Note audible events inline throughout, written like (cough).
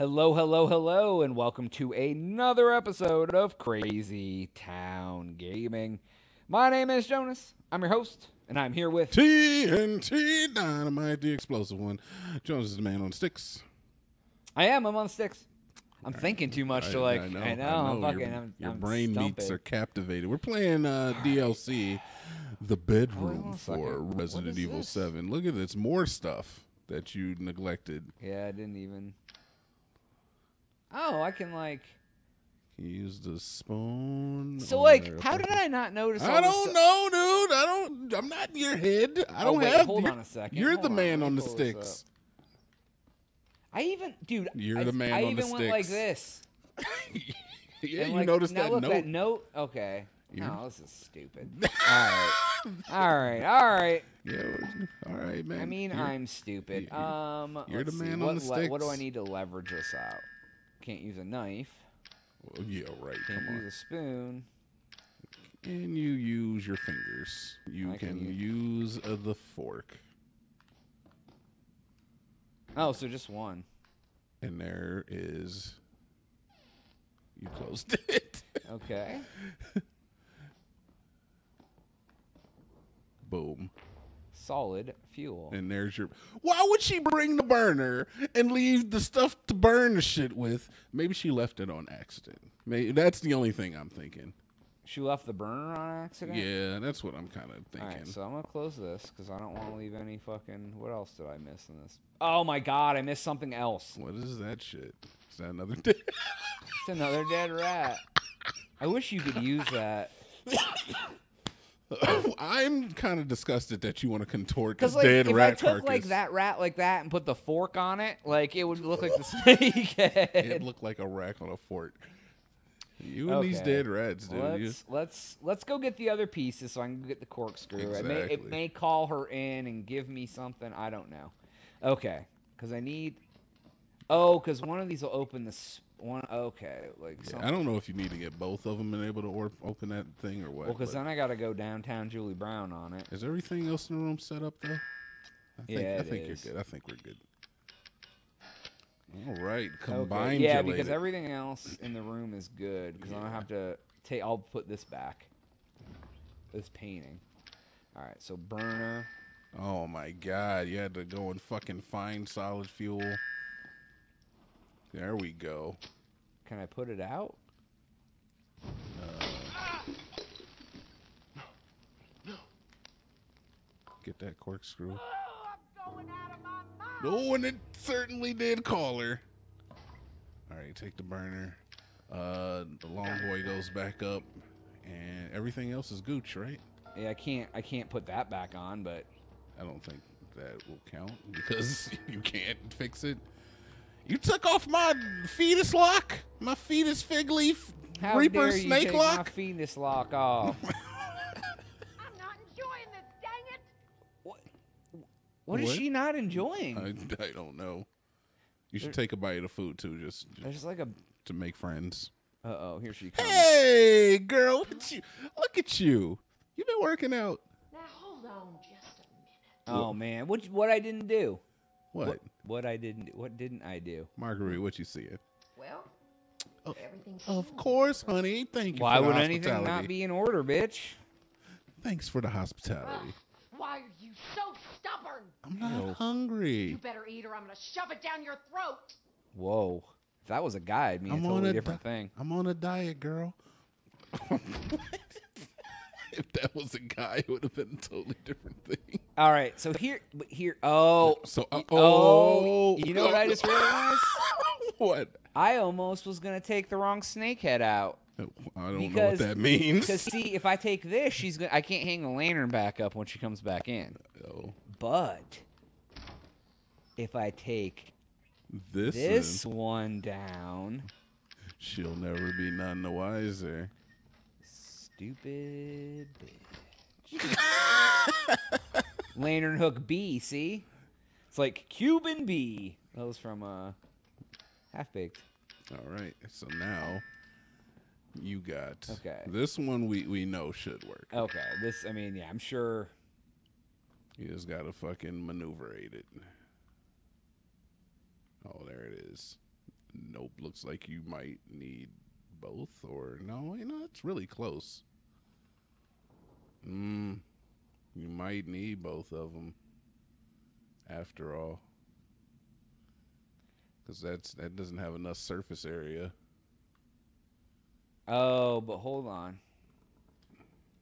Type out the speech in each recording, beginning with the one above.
Hello, hello, hello, and welcome to another episode of Crazy Town Gaming. My name is Jonaas. I'm your host, and I'm here with. TNT Dinomight, the explosive one. Jonaas is the man on sticks. I am. I'm on sticks. I'm thinking too much to like. I know. I know. I'm your, fucking. I'm, your I'm brain stumping. meats are captivated. We're playing uh, (sighs) DLC, the bedroom for Resident Evil this? Seven. Look at this, more stuff that you neglected. Yeah, I didn't even. Oh, I can like. Can you use the spoon? So like, how did I not notice? I don't know, dude. I don't. I'm not in your head. I Oh, don't wait, have. hold you're, on a second. You're Hold the on, man on the sticks. I even, dude. You're I, the man I on the sticks. I even went like this. (laughs) yeah, And, you like, noticed that look, note. that note. Okay. You're- No, this is stupid. (laughs) all right. All right. All right. Yeah, all right, man. I mean, You're- I'm stupid. you're- Um, you're the let's see, man what on the le- What do I need to leverage this out? Can't use a knife. Well, yeah, right. Can't Come use on. a spoon. And you use your fingers. You I can can, use- use uh, the fork. Oh, so just one. And there is. You closed (laughs) it. Okay. Boom. Solid fuel. And there's your. Why would she bring the burner and leave the stuff to burn the shit with? Maybe she left it on accident. Maybe that's the only thing I'm thinking. She left the burner on accident. Yeah, that's what I'm kind of thinking. right, so I'm gonna close this because I don't want to leave any fucking. What else did I miss in this? Oh my god, I missed something else. what is that shit? Is that another (laughs) day? It's another dead rat. I wish you could use that. (laughs) (laughs) I'm kind of disgusted that you want to contort Because this like, dead if rat I took carcass. like that rat like that and put the fork on it, like it would look like the (laughs) snake head. It looked like a rack on a fork. You and these dead rats, dude. Let's let's let's go get the other pieces so I can get the corkscrew. It may it may call her in and give me something. I don't know. Okay, because I need. Oh, because one of these will open this one. Okay, like Yeah, I don't know if you need to get both of them and able to or- open that thing or what. well, because then I got to go downtown Julie Brown on it. is everything else in the room set up though? I think, Yeah, I think is. you're good. I think we're good. All right, Okay. Yeah, because everything else in the room is good. Because I don't have to take. I'll put this back. This painting. All right, so burner. Oh my god, you had to go and fucking find solid fuel. There we go. Can I put it out? No, no. Get that corkscrew. Oh, and it certainly did call her. All right, take the burner. Uh, the long boy goes back up, and everything else is gooch, right? Yeah, I can't. I can't put that back on, but I don't think that will count because (laughs) you can't fix it. You took off my fetus lock, my fetus fig leaf, how reaper dare you snake take my lock. fetus lock off? (laughs) I'm not enjoying this, dang it! what? What is What? she not enjoying? I, I don't know. You should There- take a bite of food too, just, just There's like a. to make friends. Uh oh, here she comes. Hey, girl, look at you. Look at you. You've been working out. Now hold on just a minute. Oh man, what what I didn't do? What? What, what I didn't? What didn't I do? Marguerite, what you seeing? Well, oh, everything's Of course, honey. Thank you Why for the would anything not be in order, bitch? Thanks for the hospitality. Why are you so stubborn? I'm not Ew. hungry. You better eat or I'm gonna shove it down your throat. Whoa, if that was a guy, it'd mean I'm a on totally a different thing. I'm on a diet, girl. (laughs) if that was a guy, it would have been a totally different thing. All right, so here, here. Oh, So, uh, y- oh, you know what I just realized? (laughs) what? I almost was gonna take the wrong snake head out. I don't know what that means. Because see, if I take this, she's gonna. I can't hang the lantern back up when she comes back in. Oh, But if I take this, this one, one down, she'll never be none the wiser. stupid bitch. (laughs) lantern hook B. See, it's like Cuban B. That was from uh, Half Baked. All right, so now you got Okay. This one we we know should work. Okay, this. I mean, yeah, I'm sure. You just gotta fucking maneuverate it. Oh, there it is. Nope. Looks like you might need both, or no, you know, it's really close. Mm, you might need both of them. After all, because that's that doesn't have enough surface area. Oh, but hold on.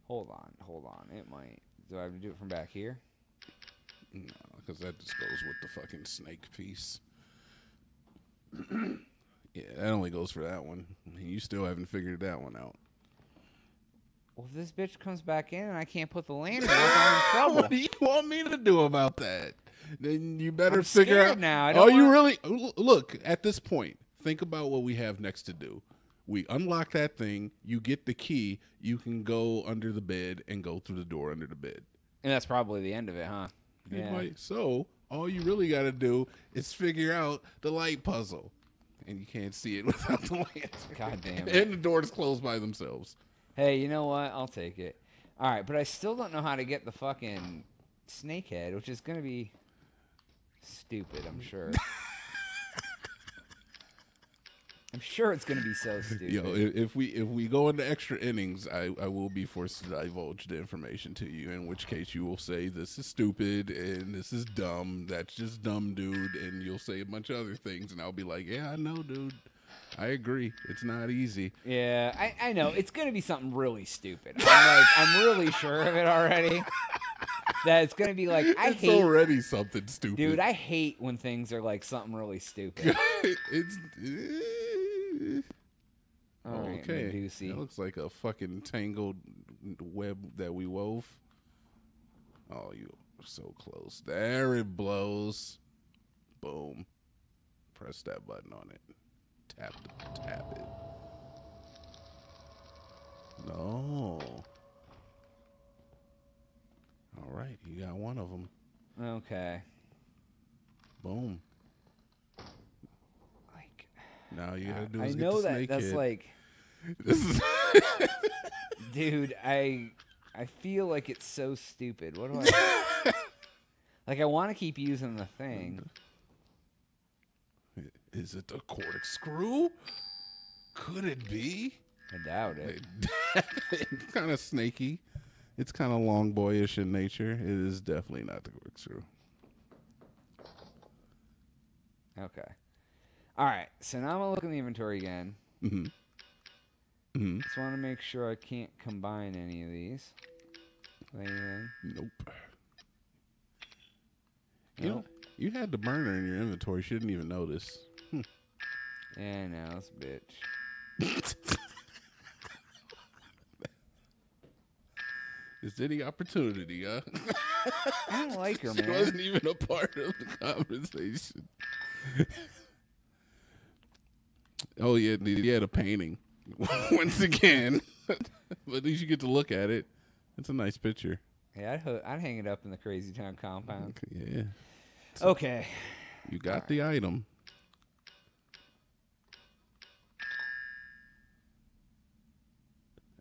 Hold on, hold on. It might. Do I have to do it from back here? No, because that just goes with the fucking snake piece. (clears throat) yeah, that only goes for that one. You still haven't figured that one out. Well, if this bitch comes back in and I can't put the lantern up, (laughs) I'm in trouble. what do you want me to do about that? Then you better I'm figure out. now. Don't you really? Oh, look at this point. Think about what we have next to do. We unlock that thing. You get the key. You can go under the bed and go through the door under the bed. And that's probably the end of it, huh? Yeah. so all you really got to do is figure out the light puzzle, and you can't see it (laughs) without the lantern. God damn it. And the doors close by themselves. Hey, you know what? I'll take it. All right, but I still don't know how to get the fucking snakehead, which is gonna be stupid. I'm sure. (laughs) I'm sure it's gonna be so stupid. Yo, if, if we if we go into extra innings, I, I will be forced to divulge the information to you. In which case, you will say this is stupid and this is dumb. That's just dumb, dude. And you'll say a bunch of other things, and I'll be like, yeah, I know, dude. I agree. It's not easy. Yeah, I, I know it's gonna be something really stupid. I'm like, I'm really sure of it already. That it's gonna be like I it's hate, already something stupid, dude. I hate when things are like something really stupid. (laughs) it's. Eh. All right, okay. That looks like a fucking tangled web that we wove. Oh, you are so close. There it blows. Boom. Press that button on it. Tap the, tap it. No. All right, you got one of them. Okay. Boom. Like, Now you gotta do I is get know that snake that's like, (laughs) This is (laughs) dude. I I feel like it's so stupid. What do I? (laughs) like, I want to keep using the thing. Is it the corkscrew? Could it be? I doubt it. (laughs) it's kind of snaky. It's kind of long boyish in nature. It is definitely not the corkscrew. Okay. All right. So now I'm gonna look in the inventory again. Mm-hmm. Mm-hmm. Just want to make sure I can't combine any of these. Anything? Nope. You know, Nope. you had the burner in your inventory. You shouldn't even notice. Yeah, no, this bitch. (laughs) Is any opportunity, huh? I don't like her, (laughs) She man. wasn't even a part of the conversation. oh yeah, the- yeah, the painting. (laughs) Once again, but at least you get to look at it. It's a nice picture. Yeah, I'd, ho- I'd hang it up in the Crazy Town compound. Yeah, Okay. you got the item.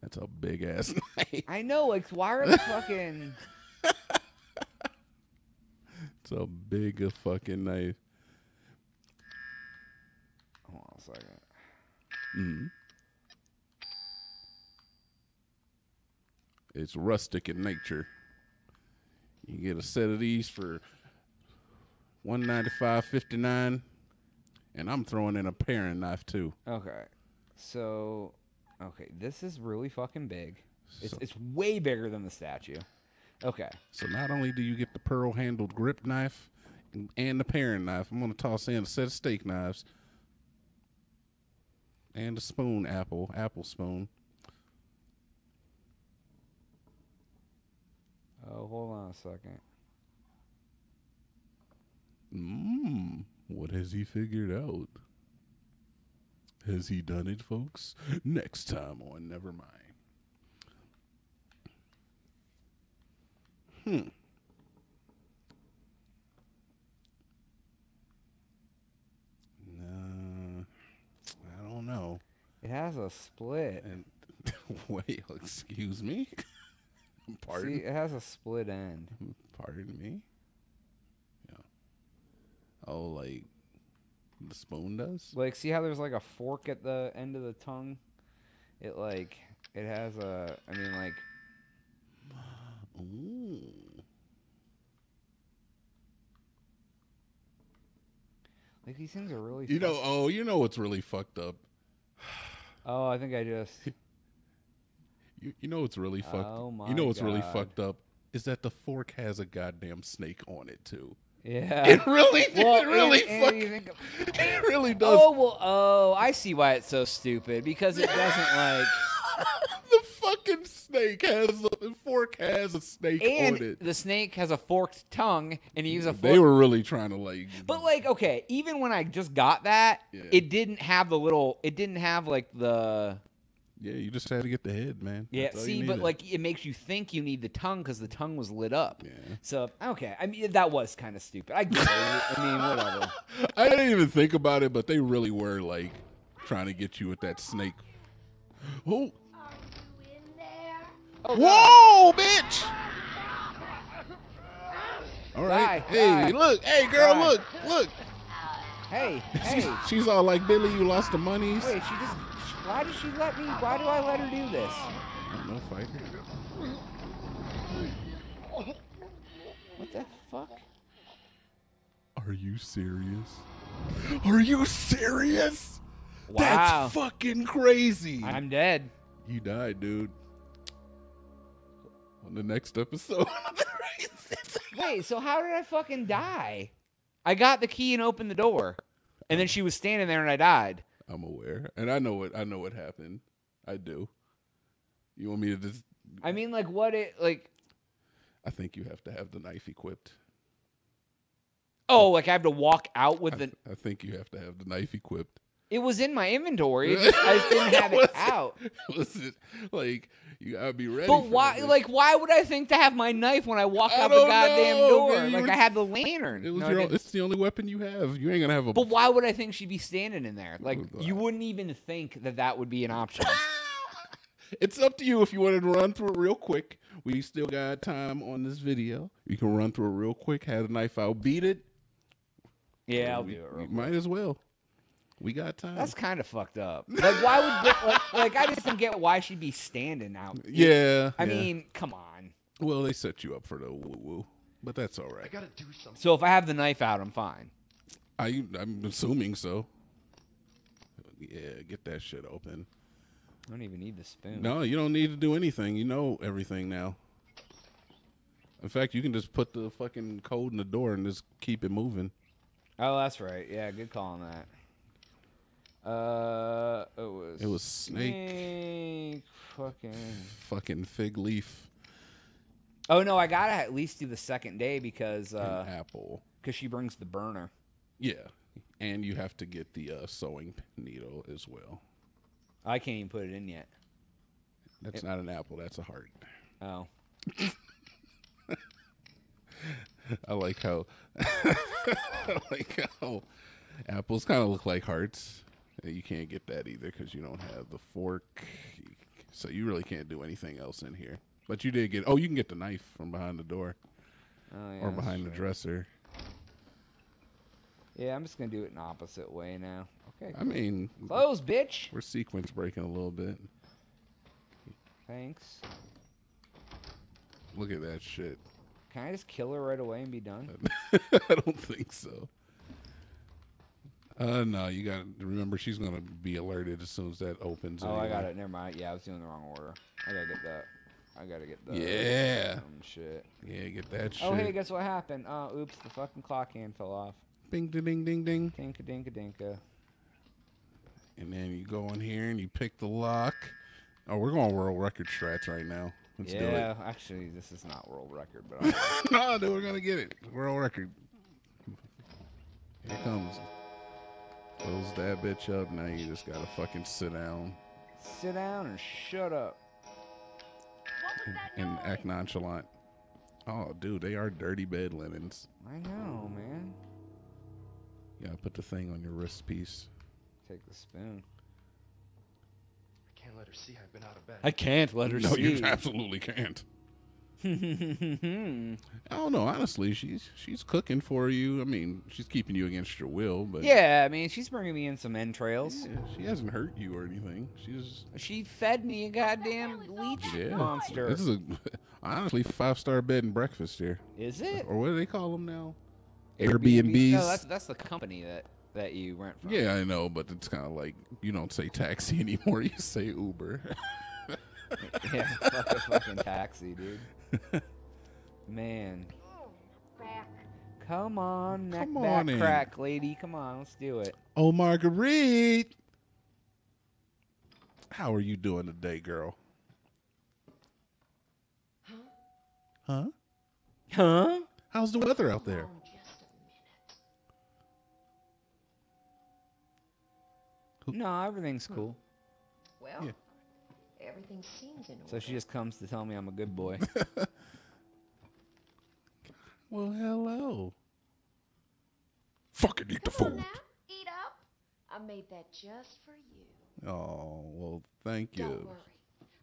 That's a big ass (laughs) knife. I know, like, why are the fucking. (laughs) It's a big a fucking knife. Hold on a second. Mhm. It's rustic in nature. You get a set of these for one ninety five fifty nine, and I'm throwing in a paring knife too. Okay. So, okay, this is really fucking big. It's, So- it's way bigger than the statue. Okay. So not only do you get the pearl handled grip knife and- and the paring knife, I'm gonna toss in a set of steak knives and a spoon apple apple spoon. Oh, hold on a second. Mmm, what has he figured out? Has he done it, folks? Next time on Nevermind. Hmm. No, I don't know. It has a split. And (laughs) wait, excuse me. (laughs) Pardon. See, it has a split end. Pardon me. Yeah. Oh, like The spoon does. Like, see how there's like a fork at the end of the tongue? It like it has a. I mean, like Ooh. like these things are really. You know, oh, you know what's really fucked up. (sighs) Oh, I think I just. (laughs) You, you know what's really fucked. Oh my you know what's really fucked up is that the fork has a goddamn snake on it too. Yeah. It really, Well, it really, and- and fuck- think- (laughs) it really does. Oh well. Oh, I see why it's so stupid because it doesn't like. (laughs) the fucking snake has a, the fork has a snake on And it. the snake has a forked tongue, and he uses a fork. They were really trying to like. But like, okay, even when I just got that, Yeah. it didn't have the little. It didn't have like the. Yeah, you just had to get the head, man. Yeah. That's all you See, but like, it makes you think you need the tongue because the tongue was lit up. Yeah. So okay, I mean that was kind of stupid. I get it. I mean, whatever. (laughs) I didn't even think about it, but they really were like trying to get you with that snake. (gasps) Oh, you in there? Oh, whoa, bitch! All right, Die, hey, die. look, hey, girl, Die. look, look. Hey, (laughs) She's, hey. she's all like, Billy, you lost the monies. Wait, she just. Why did she let me? Why do I let her do this? I don't know, fight her. What the fuck? Are you serious? Are you serious? Wow. That's fucking crazy. I'm dead. You died, dude. On the next episode. of the race. Wait, so how did I fucking die? I got the key and opened the door, and then she was standing there and I died. I'm aware, and I know what I know what happened. I do. You want me to just? I mean, like, what it like? I think you have to have the knife equipped. Oh, like I have to walk out with I, the. I think you have to have the knife equipped. It was in my inventory. (laughs) I just didn't have it out. (laughs) It like you gotta be ready? But why? this. Like, why would I think to have my knife when I walk I out the goddamn know, door? man, Like, were- I had the lantern. it was No, your, it's the only weapon you have. You ain't gonna have a. But why would I think she'd be standing in there? Like, you wouldn't even think that that would be an option. (laughs) it's up to you if you wanted to run through it real quick. We still got time on this video. You can run through it real quick. Have the knife out, beat it. Yeah, I'll We- do it. Real quick. might as well. We got time. That's kind of fucked up. Like, why would like, like I just don't get why she'd be standing out. yeah. I yeah. mean, come on. well, they set you up for the woo woo, but that's all right. I gotta do something. So if I have the knife out, I'm fine. I I'm assuming so. Yeah, get that shit open. I don't even need the spoon. No, you don't need to do anything. You know everything now. In fact, you can just put the fucking code in the door and just keep it moving. Oh, that's right. Yeah, good call on that. Uh, it was. It was snake. snake, Fucking. Fucking fig leaf Oh no, I gotta at least do the second day because uh, apple. cause she brings the burner. Yeah, and you have to get the uh, sewing needle as well. I can't even put it in yet. That's not an apple. That's a heart. Oh. (laughs) I like how (laughs) I like how apples kind of look like hearts. You can't get that either because you don't have the fork. So you really can't do anything else in here. But you did get. Oh, you can get the knife from behind the door Oh yeah. or behind the dresser. Yeah, I'm just gonna do it an opposite way now. Okay. I mean, Close, bitch. we're sequence breaking a little bit. Thanks. Look at that shit. Can I just kill her right away and be done? (laughs) I don't think so. Uh, no, you got to remember she's gonna be alerted as soon as that opens. Oh, I got it. Never mind. Yeah, I was doing the wrong order. I gotta get that. I gotta get that. Yeah. Shit. Yeah, get that shit. Oh, hey, guess what happened? Uh, oops, the fucking clock hand fell off. Bing, ding, ding, ding, ding. Dinka dinka dinka. And then you go in here and you pick the lock. Oh, we're going world record strats right now. Let's yeah, actually, this is not world record, but (laughs) no, dude, we're gonna get it. World record. Here it comes. Close that bitch up. Now you just gotta fucking sit down sit down and shut up. What was that and noise? act nonchalant. Oh, dude, they are dirty bed linens. I know, man. Yeah, put the thing on your wrist piece. Take the spoon. I can't let her see I've been out of bed. I can't let her no, see. you absolutely can't. (laughs) I don't know. Honestly, she's she's cooking for you. I mean, she's keeping you against your will, but yeah, I mean, she's bringing me in some entrails. Yeah, she hasn't hurt you or anything. She's She fed me a goddamn leech yeah. monster. This is a (laughs) honestly five star bed and breakfast here, Is it? or what do they call them now? Airbnb? Airbnbs. No, that's that's the company that that you rent from. yeah, I know, but it's kind of like you don't say taxi (laughs) anymore. You say Uber. yeah, fuck a fucking taxi, dude. (laughs) Man, Back. come on, neck Come back on in. crack, lady. Come on, let's do it. oh, Marguerite, how are you doing today, girl? Huh? Huh? How's the weather out there? Just a minute. No, everything's cool. Well, Yeah. Everything seems in order. So she just comes to tell me I'm a good boy. (laughs) Well, hello. Fucking eat the Come on food. now, eat up. I made that just for you. Oh, well, thank Don't you worry.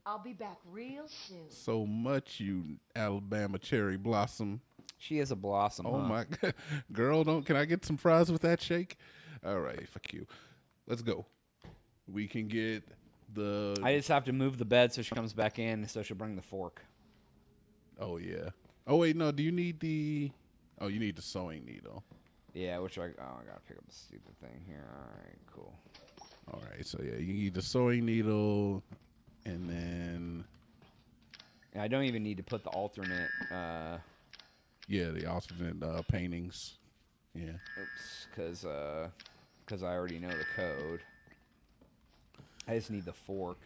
I'll be back real soon. so much, you Alabama cherry blossom. she is a blossom. Oh huh? my (laughs) girl, don't can I get some fries with that shake? All right, fuck you. Let's go. We can get the I just have to move the bed so she comes back in, so she'll bring the fork. Oh yeah. Oh wait, no, do you need the Oh, you need the sewing needle. Yeah, which I oh I gotta pick up the stupid thing here. All right, cool. All right, so yeah, you need the sewing needle and then Yeah, I don't even need to put the alternate. Uh, yeah, the alternate uh, paintings. Yeah. oops, because uh, because I already know the code. I just need the fork.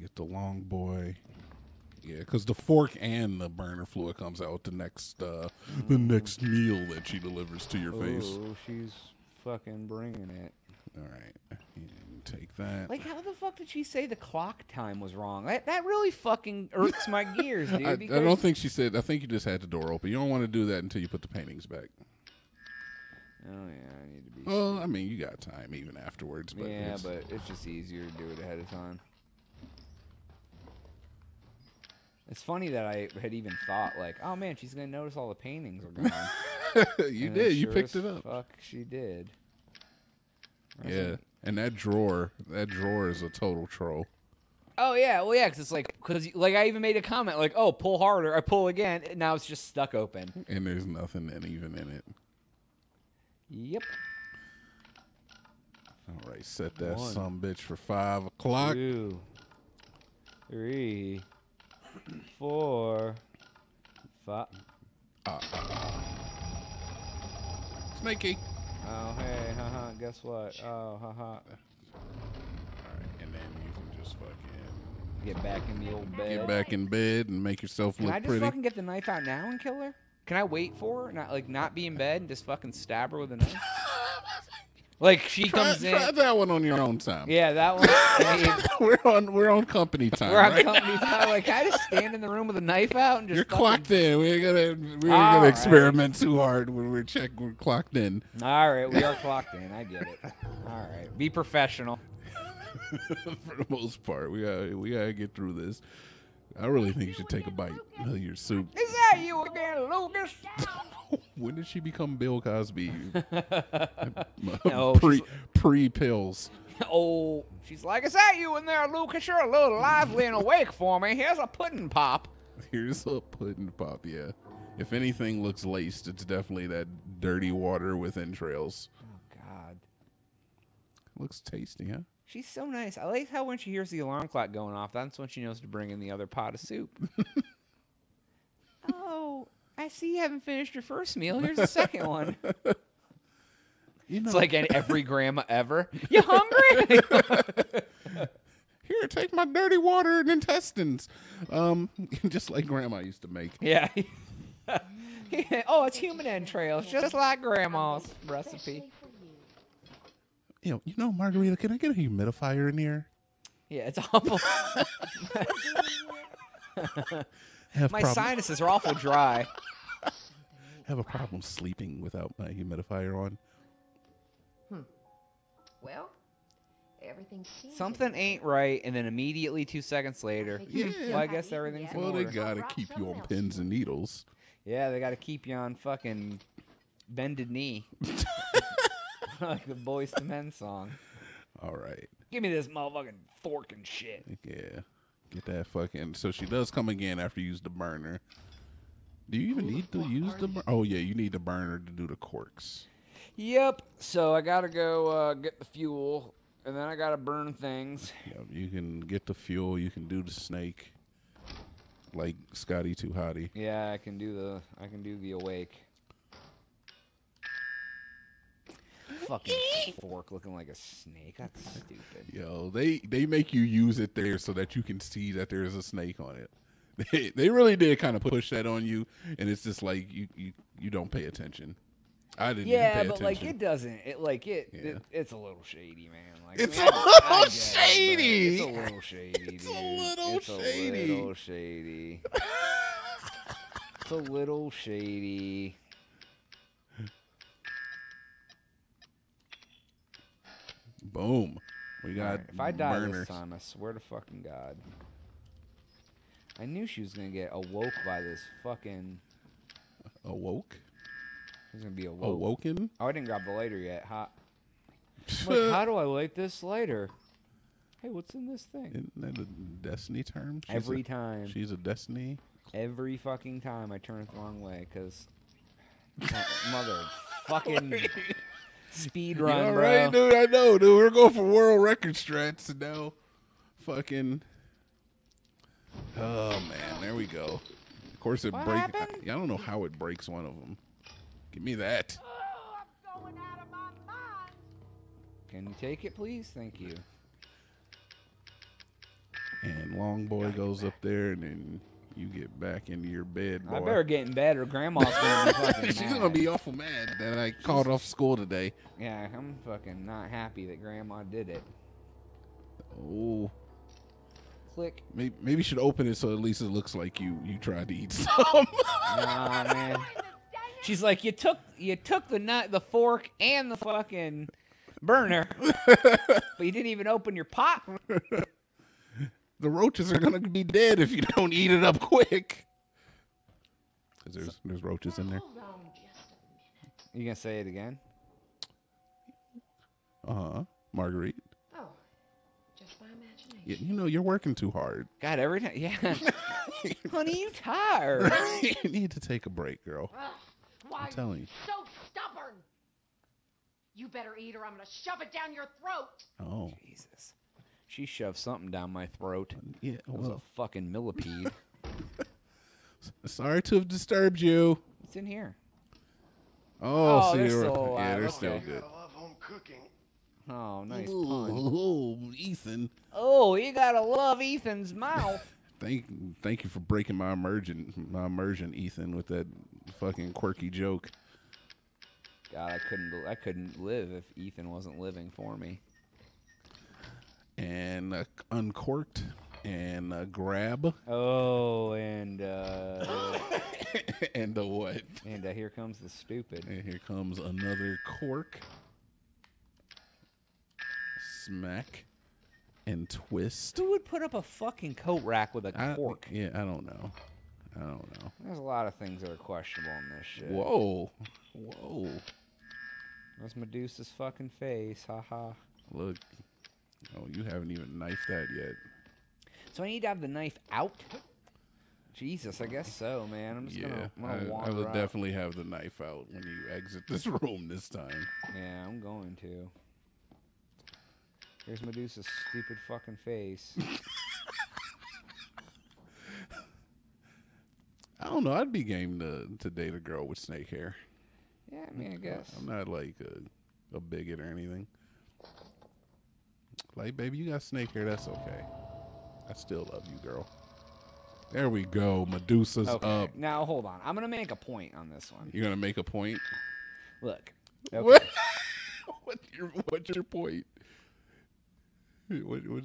Get the long boy. Yeah, because the fork and the burner fluid comes out with the next uh, the next meal that she delivers to your face. Oh, she's fucking bringing it. All right, take that. Like, how the fuck did she say the clock time was wrong? That, that really fucking irks my (laughs) gears, dude. I, I don't think she said. I think you just had the door open. You don't want to do that until you put the paintings back. Oh yeah, I need to be. Well, I mean, you got time even afterwards. But yeah, it's- but it's just easier to do it ahead of time. It's funny that I had even thought like, oh man, she's gonna notice all the paintings are gone. (laughs) you And did. then You picked it up. Fuck, she did. Yeah, and that drawer, that drawer is a total troll. Oh yeah, well yeah, because it's like, because like I even made a comment like, oh, pull harder, I pull again, and now it's just stuck open. And there's nothing in, even in it. Yep. All right, set that One. some bitch for five o'clock. Two, three, four, five. Uh, uh, uh. Snaky. Oh hey, haha. Guess what? Oh haha. All right, and then you can just fucking Get back in the old bed. get back in bed and make yourself Can look pretty. Can I just pretty. fucking get the knife out now and kill her? Can I wait for her? Not like not be in bed and just fucking stab her with a knife? (laughs) like she try, comes in. try that one on your own time. Yeah, that one. I (laughs) mean, we're on we're on company time. we're on right? company time. Like, I just stand in the room with a knife out and just You're fucking- clocked in. We ain't gonna we ain't All gonna right. experiment too hard when we're check we're clocked in. All right, we are (laughs) clocked in. I get it. All right, be professional. For the most part, we gotta we gotta get through this. I really think you should take a bite of your soup. Is that you again, Lucas? (laughs) when did she become Bill Cosby? (laughs) (laughs) No, pre pre pills. oh, she's like, is that you in there, Lucas? You're a little lively and awake for me. Here's a pudding pop. Here's a pudding pop. Yeah. If anything looks laced, it's definitely that dirty water with entrails. Oh God. Looks tasty, huh? She's so nice. I like how when she hears the alarm clock going off, that's when she knows to bring in the other pot of soup. (laughs) oh, I see you haven't finished your first meal. Here's the second one. (laughs) You know, It's like any- (laughs) every grandma ever. You hungry? here, take my dirty water and intestines. Um, just like Grandma used to make. yeah. oh, it's human entrails, just like grandma's recipe. Especially for you. You know, you know, Margarita, can I get a humidifier in here? Yeah, it's (laughs) awful. Have My problem, sinuses are awful dry. I have a problem sleeping without my humidifier on. Hmm. Well, everything seems Something ain't right, and then immediately two seconds later, Yeah. well, I guess everything's in Well, they gotta keep you on pins and needles. Yeah, they got to keep you on fucking bended knee, (laughs) (laughs) like the Boyz II Men song. All right. Give me this motherfucking fork and shit. Yeah. Get that fucking. So she does come again after you use the burner. Do you even need to use the? Bur- oh yeah, you need the burner to do the corks. Yep. So I gotta go uh, get the fuel, and then I gotta burn things. Yeah, you can get the fuel. You can do the snake, like Scotty 2 Hotty. Yeah, I can do the I can do the awake. Fucking fork looking like a snake. That's stupid. Yo, they they make you use it there so that you can see that there is a snake on it. (laughs) They they really did kind of push that on you, and it's just like you you, you don't pay attention. I didn't. Yeah, even pay but like it doesn't. It like it, Yeah. it. It's a little shady, man. Like It's I a mean, I- little I get it, shady. It's a little shady. It's a little it's shady. A little shady. (laughs) it's a little shady. Boom. We got Alright, if I die burners. this time, I swear to fucking God. I knew she was gonna get awoke by this fucking. Awoke. She was gonna be awoke. Awoken. Oh, I didn't grab the lighter yet. How? I'm like, (laughs) how do I light this lighter? Hey, what's in this thing? Isn't that a destiny term? She's Every a, time. She's a destiny. Every fucking time I turn it the wrong way, cause mother fucking (laughs) speed You run, all bro. right, dude? I know, dude. We're going for world record strats and now, fucking. Oh man, there we go. Of course, it What breaks. happened? I, I don't know how it breaks one of them. Give me that. Oh, I'm going out of my mind. Can you take it, please? Thank you. And long boy goes up there, and then you get back into your bed. Boy. I better get in bed, or Grandma's gonna be (laughs) fucking She's mad. gonna be awful mad that I called off school today. Yeah, I'm fucking not happy that Grandma did it. Oh, Click. maybe, maybe you should open it so at least it looks like you you tried to eat (laughs) some. Nah, man. She's like, you took you took the nut, the fork, and the fucking burner, (laughs) but you didn't even open your pot. The roaches are gonna be dead if you don't eat it up quick. Cause there's there's roaches in there. Hold on just a minute. You gonna say it again? Uh huh. Marguerite. Oh, just my imagination. Yeah, you know you're working too hard. God, every time, yeah. (laughs) Honey, you tired? (laughs) you need to take a break, girl. Ugh, why are telling you you. so stubborn? You better eat or I'm gonna shove it down your throat. Oh, Jesus. She shoved something down my throat. yeah. It was a fucking millipede. (laughs) sorry to have disturbed you. What's in here? Oh, Oh, see, they're you're- still yeah, they're okay. still good. I love home cooking. Oh, nice Ooh, pun. ooh, Ethan. Oh, you gotta love Ethan's mouth. (laughs) Thank, thank you for breaking my immersion, my immersion, Ethan, with that fucking quirky joke. God, I couldn't. I couldn't live if Ethan wasn't living for me. And uh, uncorked and uh, grab Oh, and uh, (laughs) and the what? and uh, here comes the stupid. And here comes another cork. Smack and twist. Who would put up a fucking coat rack with a cork? yeah, I don't know. I don't know. There's a lot of things that are questionable in this shit. Whoa, whoa! That's Medusa's fucking face. Haha. Look, oh, you haven't even knifed that yet. So I need to have the knife out. Jesus, I guess so, man. I'm just yeah, gonna, I'm gonna I, wander I would out. definitely have the knife out when you exit this (laughs) room this time. Yeah, I'm going to. Here's Medusa's stupid fucking face. (laughs) I don't know. I'd be game to to date a girl with snake hair. Yeah, I mean, I guess. I'm not like a, a bigot or anything. Like, baby, you got snake hair. That's okay. I still love you, girl. There we go. Medusa's Okay. up. Now hold on. I'm gonna make a point on this one. You're gonna make a point. Look. (laughs) Okay. What? what's your What's your point? What? what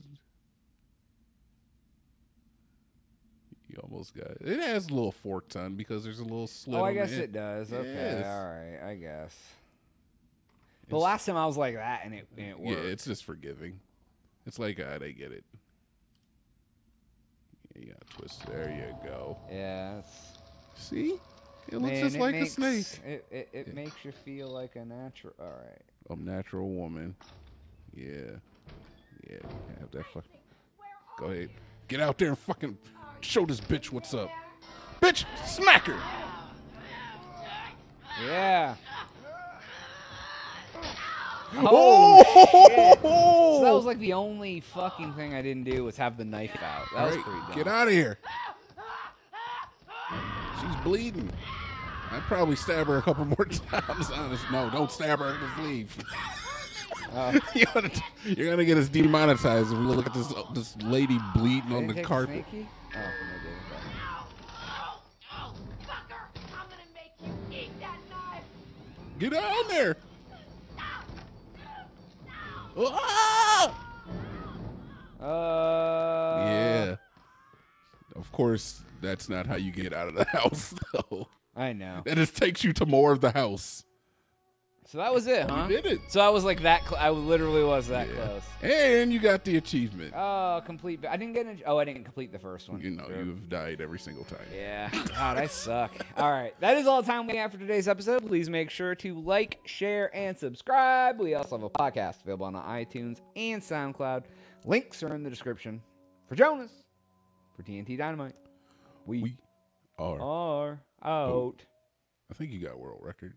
you almost got it. It has a little fork tongue because there's a little slit. Oh, I guess end. it does. Okay, Yes. all right, I guess. The last time I was like that, and it, and it Yeah, it's just forgiving. It's like ah, they get it. Yeah, you gotta twist. There you go. Yeah, it's, See, it looks man, just it like makes, a snake. It, it, it makes you feel like a natural. All right. A natural woman. Yeah, yeah. Have that fuck. Go ahead. Get out there and fucking show this bitch what's up. Bitch, smack her. Yeah. Oh, oh! So that was like the only fucking thing I didn't do was have the knife out. That was pretty dumb. Get out of here. She's bleeding. I'd probably stab her a couple more (laughs) times. Honest, no, don't stab her. Just leave. Oh. you're, gonna, you're gonna get us demonetized if we look at this this lady bleeding on the take a carpet. snakey? Oh, no, it didn't, but- Oh, oh, fucker! I'm gonna make you eat that knife! Get out there. Ah! Uh, yeah. Of course, that's not how you get out of the (laughs) house, though. I know. That just takes you to more of the house. So that was it, huh? You did it. So I was like that. Cl- I literally was that Yeah. close. And you got the achievement. Oh, complete. I didn't get. Oh, I didn't complete the first one. You know, Sure. you've died every single time. Yeah. God, I suck. (laughs) All right. That is all the time we have for today's episode. Please make sure to like, share, and subscribe. We also have a podcast available on iTunes and SoundCloud. Links are in the description. For Jonaas, for TNT Dinomight, we, We are. are out. I think you got world record.